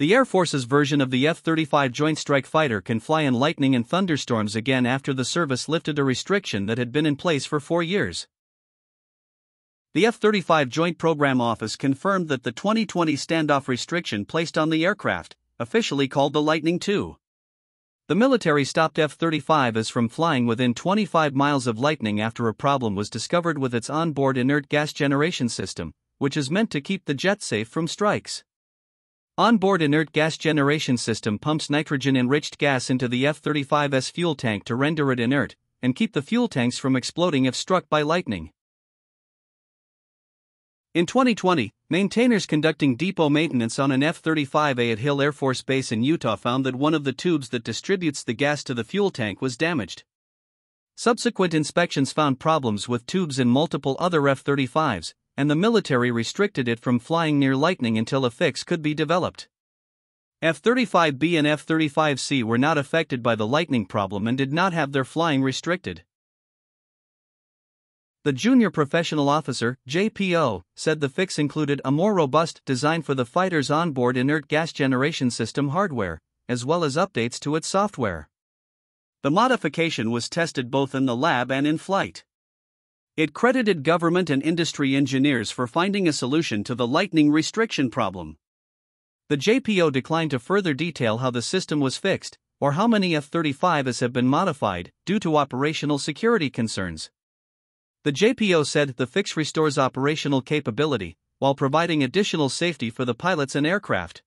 The Air Force's version of the F 35 Joint Strike Fighter can fly in lightning and thunderstorms again after the service lifted a restriction that had been in place for four years. The F 35 Joint Program Office confirmed that the 2020 standoff restriction placed on the aircraft, officially called the Lightning II. The military stopped F 35s from flying within 25 miles of Lightning after a problem was discovered with its onboard inert gas generation system, which is meant to keep the jet safe from strikes. Onboard inert gas generation system pumps nitrogen enriched gas into the F 35's fuel tank to render it inert and keep the fuel tanks from exploding if struck by lightning. In 2020, maintainers conducting depot maintenance on an F 35A at Hill Air Force Base in Utah found that one of the tubes that distributes the gas to the fuel tank was damaged. Subsequent inspections found problems with tubes in multiple other F 35s, and the military restricted it from flying near lightning until a fix could be developed. F 35B and F 35C were not affected by the lightning problem and did not have their flying restricted. The junior professional officer, JPO, said the fix included a more robust design for the fighter's onboard inert gas generation system hardware, as well as updates to its software. The modification was tested both in the lab and in flight. It credited government and industry engineers for finding a solution to the lightning restriction problem. The JPO declined to further detail how the system was fixed, or how many F 35s have been modified, due to operational security concerns. The JPO said the fix restores operational capability, while providing additional safety for the pilots and aircraft.